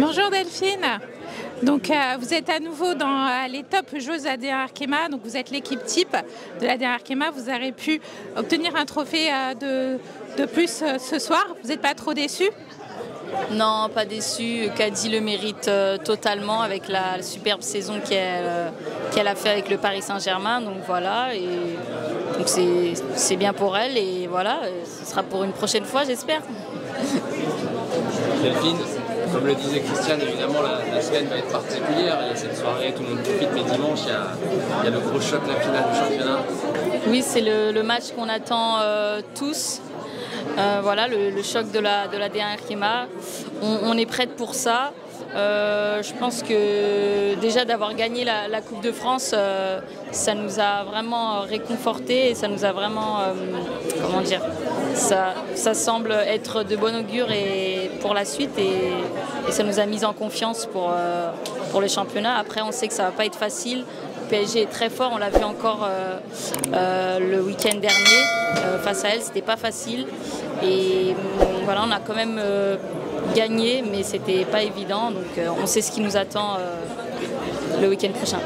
Bonjour Delphine. Donc euh, vous êtes à nouveau dans euh, les top joueuses ADR Arkema. Donc vous êtes l'équipe type de l'ADR Arkema. Vous avez pu obtenir un trophée euh, de, plus ce soir. Vous n'êtes pas trop déçu non, pas déçu. Caddy le mérite totalement avec la, superbe saison qu'elle a fait avec le Paris Saint-Germain. Donc voilà, et donc c'est bien pour elle et voilà, ce sera pour une prochaine fois, j'espère. Delphine, comme le disait Christiane, évidemment la, semaine va être particulière. Il y a cette soirée, tout le monde profite, mais dimanche, il y a, le gros choc, la finale du championnat. Oui, c'est le, match qu'on attend euh, tous. Euh, voilà, le, choc de la, de la D1 On, est prête pour ça. Euh, je pense que déjà d'avoir gagné la, Coupe de France, ça nous a vraiment réconforté et ça nous a vraiment, comment dire, ça, ça, semble être de bon augure et pour la suite et, ça nous a mis en confiance pour, euh, pour le championnat. Après, on sait que ça va pas être facile. Le PSG est très fort, on l'a vu encore euh, euh, le week-end dernier face à elle, c'était pas facile. Et voilà, on a quand même gagné, mais c'était pas évident. Donc on sait ce qui nous attend le week-end prochain.